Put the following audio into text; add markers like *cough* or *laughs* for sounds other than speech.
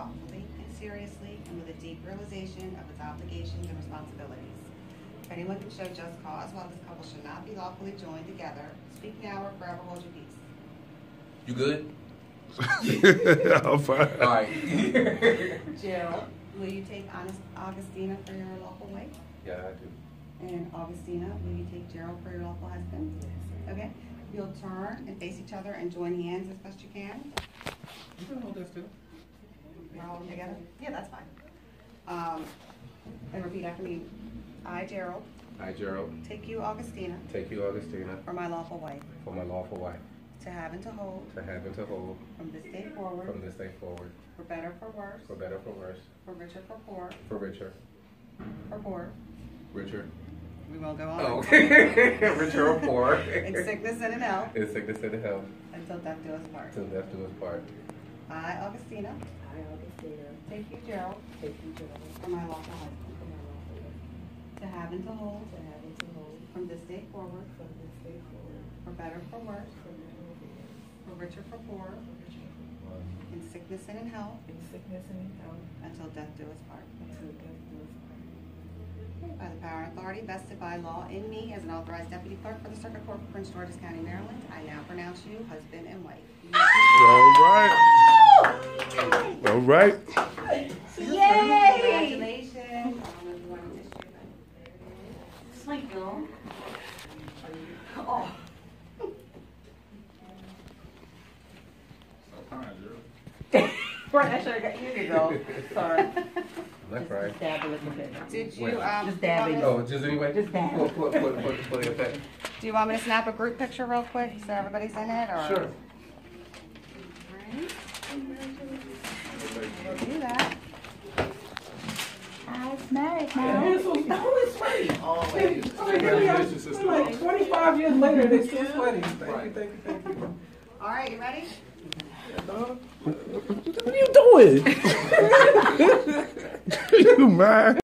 thoughtfully and seriously and with a deep realization of its obligations and responsibilities. If anyone can show just cause why this couple should not be lawfully joined together, speak now or forever hold your peace. You good? *laughs* I'm fine. All right. *laughs* Gerald, will you take Honest- Augustina for your lawful wife? yeah, I do. And Augustina, will you take Gerald for your lawful husband? Yes. Okay, you'll turn and face each other and join hands as best you can. You can hold this too. All together? Yeah, that's fine. Um, and repeat after me. I, Gerald, I, Gerald, take you, Augustina, take you, Augustina, for my lawful wife, for my lawful wife, to have and to hold, to have and to hold from this day forward. from forward, this day forward, for better, for worse, for better, for worse, for richer, for poor, for richer, for poor. richer. We won't go on. Oh, *laughs* richer or poor. *laughs* In sickness and in health, In sickness and in health, until death do us part. till death do us part. I, Augustina, Take you, Gerald, take you, Gerald, for my lawful husband, for my lawful wife, to have and to hold, to have and to hold. From this day forward, from this day forward, for better, for worse, for better or worse, for richer, for poor, for richer or poor, in sickness and in health, in sickness and in health, until death do us part. until death do us part. By the power and authority vested by law in me as an authorized deputy clerk for the Circuit Court for Prince George's County, Maryland, I now pronounce you husband and wife. All right. Congratulations. I don't know if you want to distribute that. Sweet. Oh. Right, I should have got you to go. Sorry. *laughs* That's right. Just dab a little bit. Did you, um, Just do you want dabbing. me to- Oh, just anyway? Just that. Put, put, put, put, put it back. do you want me to snap a group picture real quick so everybody's in it, or? Sure. We'll do that. I's married Yeah, so, no, it's sweaty. Always. Like twenty-five years later, they still sweaty. Thank you, thank you, thank you. All right, you ready? What are you doing? you mad?